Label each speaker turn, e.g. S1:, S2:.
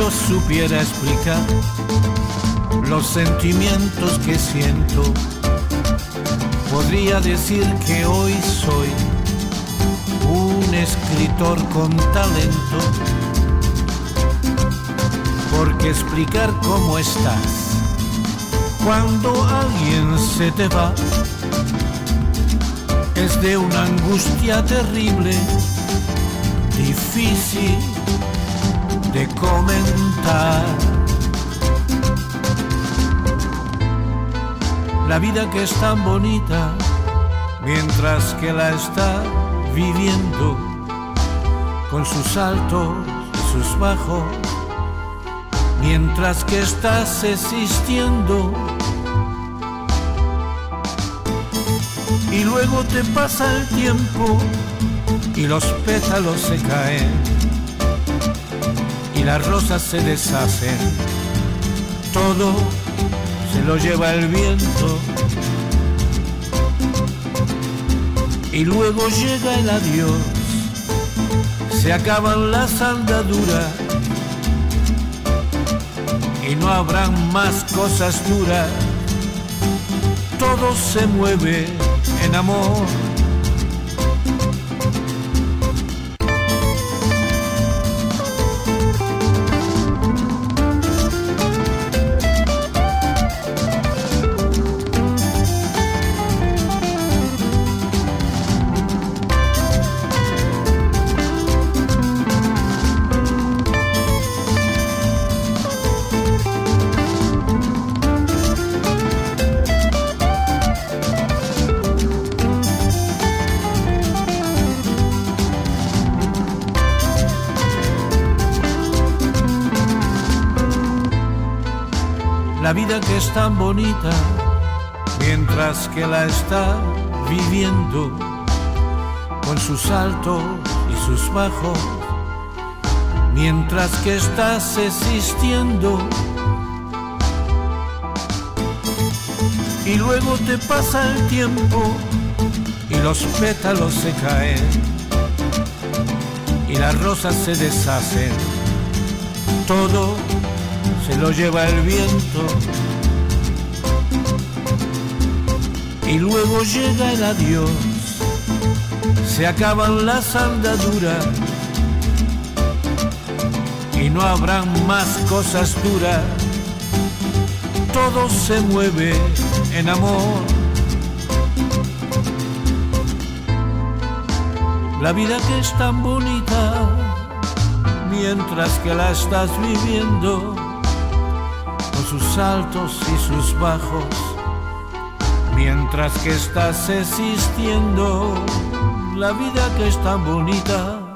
S1: yo supiera explicar los sentimientos que siento, podría decir que hoy soy un escritor con talento, porque explicar cómo estás cuando alguien se te va es de una angustia terrible, difícil de comentar. La vida que es tan bonita mientras que la está viviendo con sus altos y sus bajos, mientras que estás existiendo. Y luego te pasa el tiempo y los pétalos se caen y las rosas se deshacen. Todo se lo lleva el viento. Y luego llega el adiós, se acaban las andaduras y no habrán más cosas duras. Todo se mueve en amor. La vida que es tan bonita mientras que la está viviendo con sus altos y sus bajos, mientras que estás existiendo. Y luego te pasa el tiempo y los pétalos se caen y las rosas se deshacen. Todo se lo lleva el viento. Y luego llega el adiós, se acaban las andaduras. Y no habrán más cosas duras, todo se mueve en amor. La vida que es tan bonita mientras que la estás viviendo sus altos y sus bajos, mientras que estás existiendo la vida que es tan bonita